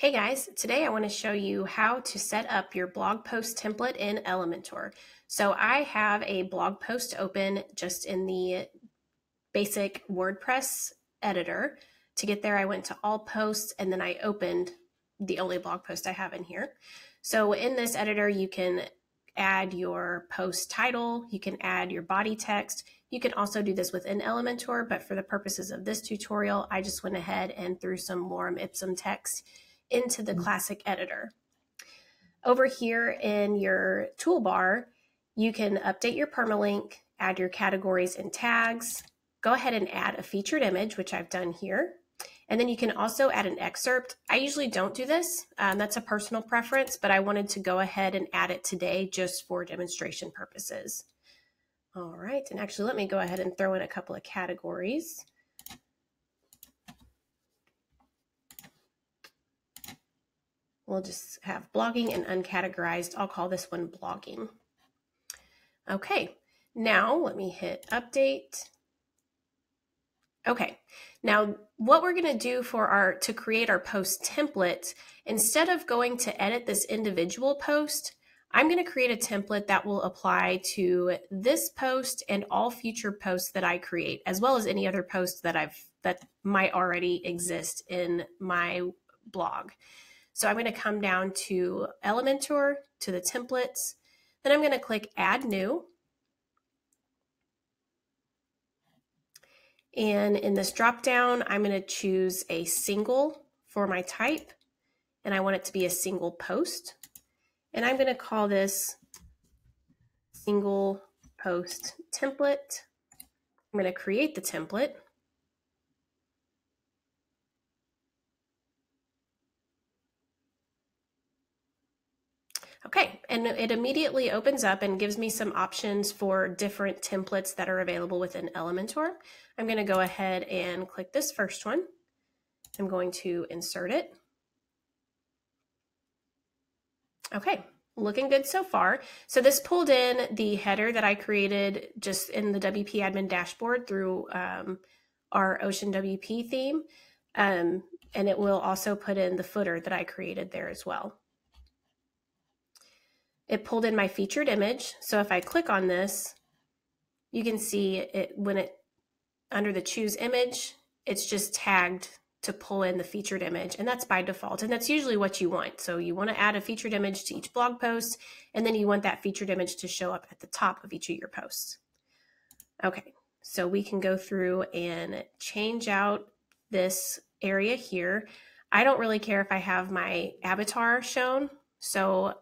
Hey guys, today I want to show you how to set up your blog post template in Elementor. So I have a blog post open just in the basic WordPress editor. To get there, I went to all posts and then I opened the only blog post I have in here. So in this editor, you can add your post title, you can add your body text. You can also do this within Elementor, but for the purposes of this tutorial, I just went ahead and threw some lorem ipsum text into the classic editor. Over here in your toolbar, you can update your permalink, add your categories and tags, go ahead and add a featured image, which I've done here. And then you can also add an excerpt. I usually don't do this. Um, that's a personal preference, but I wanted to go ahead and add it today just for demonstration purposes. All right, and actually let me go ahead and throw in a couple of categories. We'll just have blogging and uncategorized. I'll call this one blogging. Okay, now let me hit update. Okay, now what we're gonna do for our, to create our post template, instead of going to edit this individual post, I'm gonna create a template that will apply to this post and all future posts that I create, as well as any other posts that I've, that might already exist in my blog. So I'm going to come down to Elementor, to the templates. Then I'm going to click Add New. And in this drop down, I'm going to choose a single for my type. And I want it to be a single post. And I'm going to call this single post template. I'm going to create the template. Okay, and it immediately opens up and gives me some options for different templates that are available within Elementor. I'm going to go ahead and click this first one. I'm going to insert it. Okay, looking good so far. So this pulled in the header that I created just in the WP admin dashboard through um, our Ocean WP theme. Um, and it will also put in the footer that I created there as well. It pulled in my featured image. So if I click on this, you can see it when it under the choose image, it's just tagged to pull in the featured image and that's by default and that's usually what you want. So you want to add a featured image to each blog post and then you want that featured image to show up at the top of each of your posts. Okay so we can go through and change out this area here. I don't really care if i have my avatar shown so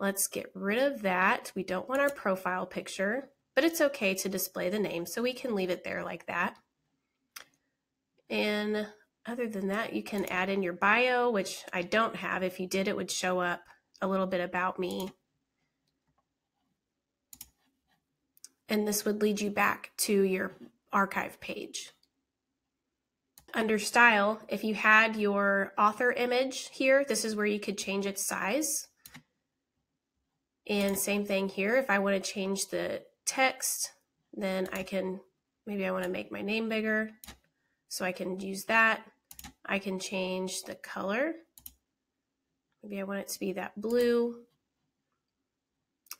Let's get rid of that. We don't want our profile picture, but it's okay to display the name, so we can leave it there like that. And other than that, you can add in your bio, which I don't have. If you did, it would show up a little bit about me. And this would lead you back to your archive page. Under style, if you had your author image here, this is where you could change its size. And same thing here, if I want to change the text, then I can, maybe I want to make my name bigger, so I can use that. I can change the color. Maybe I want it to be that blue.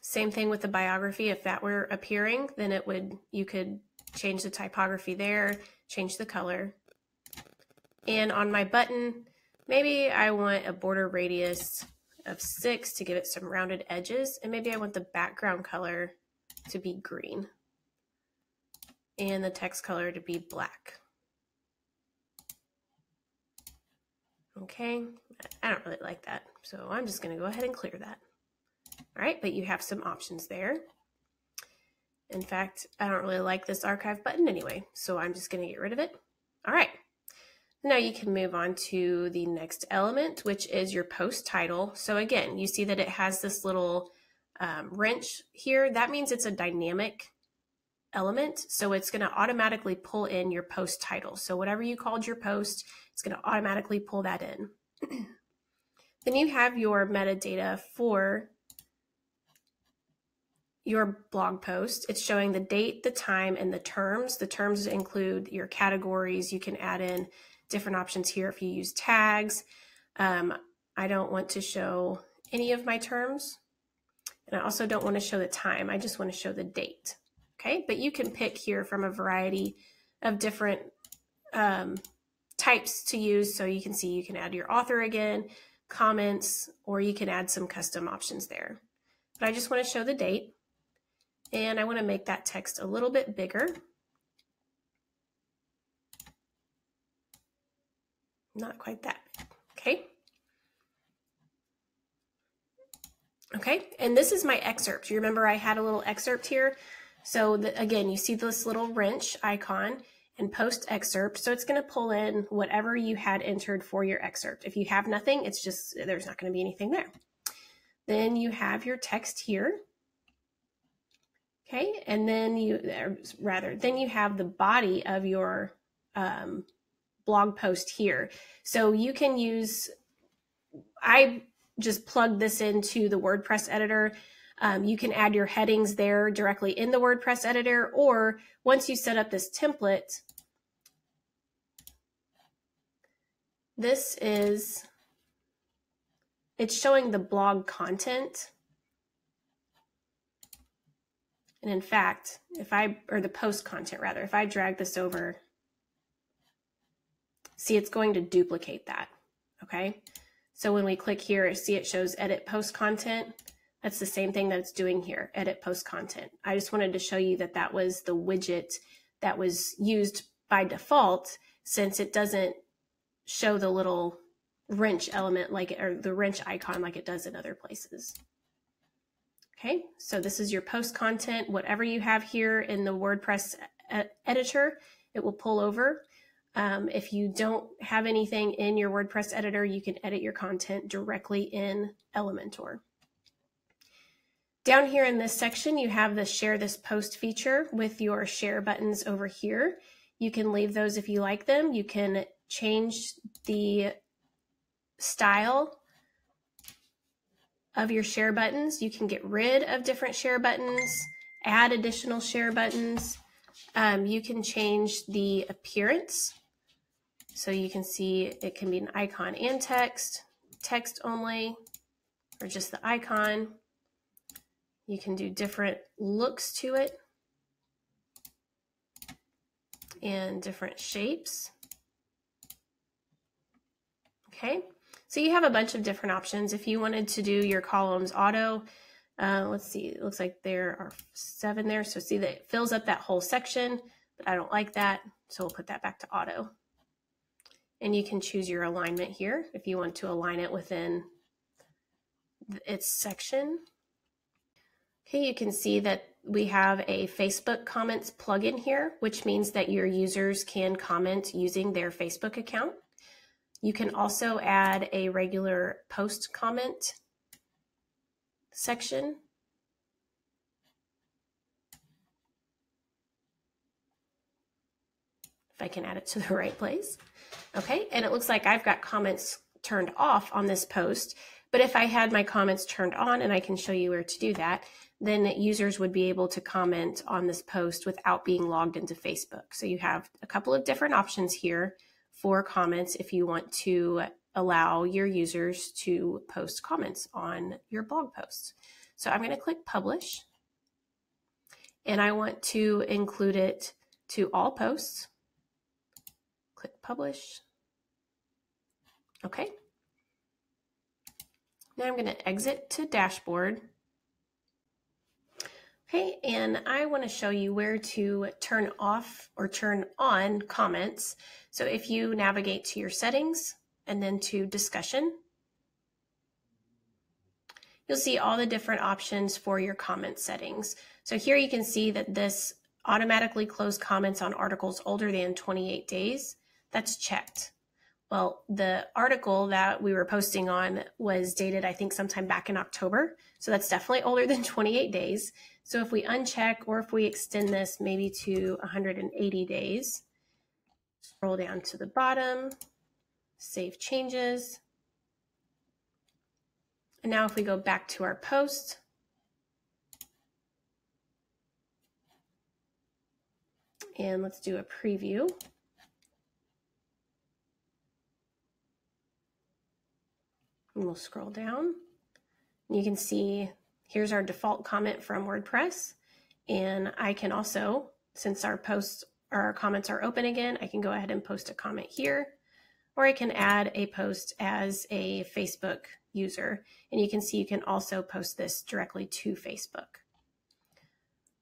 Same thing with the biography. If that were appearing, then it would, you could change the typography there, change the color. And on my button, maybe I want a border radius of six to give it some rounded edges. And maybe I want the background color to be green and the text color to be black. Okay, I don't really like that. So I'm just gonna go ahead and clear that. All right, but you have some options there. In fact, I don't really like this archive button anyway, so I'm just gonna get rid of it. All right, now you can move on to the next element, which is your post title. So again, you see that it has this little um, wrench here. That means it's a dynamic element. So it's going to automatically pull in your post title. So whatever you called your post, it's going to automatically pull that in. then you have your metadata for your blog post. It's showing the date, the time, and the terms. The terms include your categories. You can add in different options here if you use tags. Um, I don't want to show any of my terms. And I also don't want to show the time. I just want to show the date. Okay, but you can pick here from a variety of different um, types to use. So you can see you can add your author again, comments, or you can add some custom options there. But I just want to show the date. And I want to make that text a little bit bigger. Not quite that big. Okay. Okay, and this is my excerpt. You remember I had a little excerpt here? So the, again, you see this little wrench icon and post excerpt. So it's going to pull in whatever you had entered for your excerpt. If you have nothing, it's just, there's not going to be anything there. Then you have your text here. Okay, and then you, rather, then you have the body of your um, blog post here. So you can use, I just plug this into the WordPress editor. Um, you can add your headings there directly in the WordPress editor, or once you set up this template, this is, it's showing the blog content. And in fact, if I, or the post content rather, if I drag this over, see it's going to duplicate that, okay? So when we click here, see it shows edit post content. That's the same thing that it's doing here, edit post content. I just wanted to show you that that was the widget that was used by default since it doesn't show the little wrench element like or the wrench icon like it does in other places. Okay, so this is your post content. Whatever you have here in the WordPress editor, it will pull over. Um, if you don't have anything in your WordPress editor, you can edit your content directly in Elementor. Down here in this section, you have the share this post feature with your share buttons over here. You can leave those if you like them. You can change the style of your share buttons. You can get rid of different share buttons, add additional share buttons. Um, you can change the appearance so you can see it can be an icon and text, text only, or just the icon. You can do different looks to it and different shapes. Okay, so you have a bunch of different options. If you wanted to do your columns auto, uh, let's see, it looks like there are seven there. So see that it fills up that whole section, but I don't like that. So we'll put that back to auto. And you can choose your alignment here if you want to align it within its section. Okay, you can see that we have a Facebook comments plugin here, which means that your users can comment using their Facebook account. You can also add a regular post comment section. If I can add it to the right place. Okay, and it looks like I've got comments turned off on this post, but if I had my comments turned on, and I can show you where to do that, then users would be able to comment on this post without being logged into Facebook. So you have a couple of different options here for comments if you want to allow your users to post comments on your blog posts. So I'm going to click publish and I want to include it to all posts. Publish. Okay. Now I'm going to exit to dashboard. Okay, and I want to show you where to turn off or turn on comments. So if you navigate to your settings and then to discussion, you'll see all the different options for your comment settings. So here you can see that this automatically close comments on articles older than 28 days that's checked. Well, the article that we were posting on was dated, I think, sometime back in October. So that's definitely older than 28 days. So if we uncheck or if we extend this maybe to 180 days, scroll down to the bottom, save changes. And now if we go back to our post, and let's do a preview. And we'll scroll down. You can see here's our default comment from WordPress. And I can also, since our posts or our comments are open again, I can go ahead and post a comment here, or I can add a post as a Facebook user. And you can see you can also post this directly to Facebook.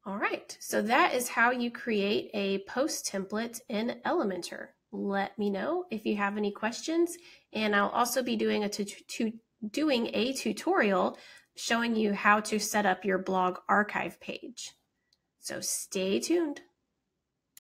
All right, so that is how you create a post template in Elementor. Let me know if you have any questions, and I'll also be doing a, doing a tutorial showing you how to set up your blog archive page. So stay tuned.